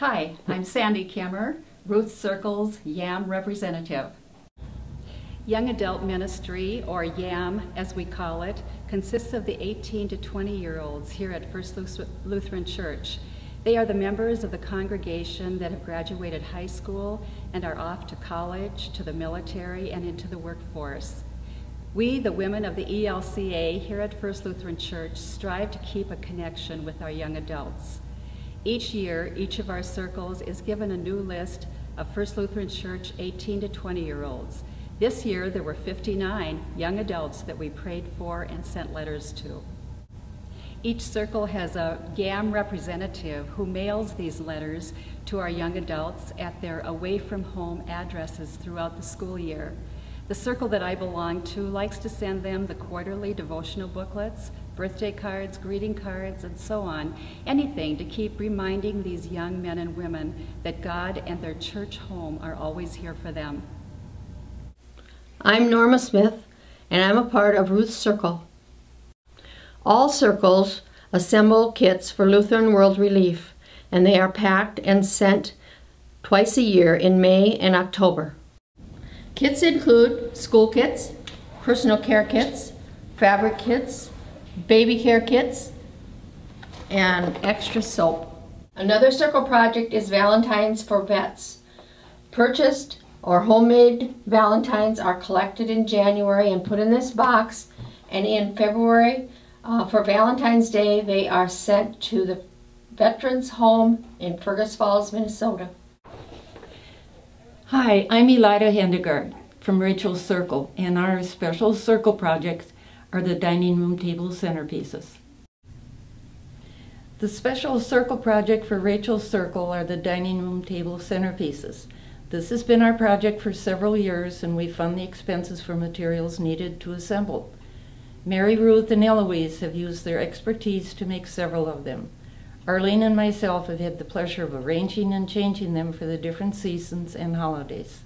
Hi, I'm Sandy Kemmer, Ruth Circle's YAM representative. Young Adult Ministry, or YAM as we call it, consists of the 18 to 20 year olds here at First Lutheran Church. They are the members of the congregation that have graduated high school and are off to college, to the military, and into the workforce. We, the women of the ELCA here at First Lutheran Church, strive to keep a connection with our young adults. Each year, each of our circles is given a new list of First Lutheran Church 18 to 20 year olds. This year, there were 59 young adults that we prayed for and sent letters to. Each circle has a YAM representative who mails these letters to our young adults at their away from home addresses throughout the school year. The circle that I belong to likes to send them the quarterly devotional booklets, birthday cards, greeting cards, and so on, anything to keep reminding these young men and women that God and their church home are always here for them. I'm Norma Smith, and I'm a part of Ruth's Circle. All circles assemble kits for Lutheran World Relief, and they are packed and sent twice a year in May and October. Kits include school kits, personal care kits, fabric kits, baby care kits, and extra soap. Another circle project is Valentines for Vets. Purchased or homemade Valentines are collected in January and put in this box, and in February uh, for Valentine's Day, they are sent to the Veterans Home in Fergus Falls, Minnesota. Hi, I'm Elyda Handegard from Rachel's Circle, and our special circle projects are the dining room table centerpieces. The special circle project for Rachel's Circle are the dining room table centerpieces. This has been our project for several years, and we fund the expenses for materials needed to assemble. Mary Ruth and Eloise have used their expertise to make several of them. Arlene and myself have had the pleasure of arranging and changing them for the different seasons and holidays.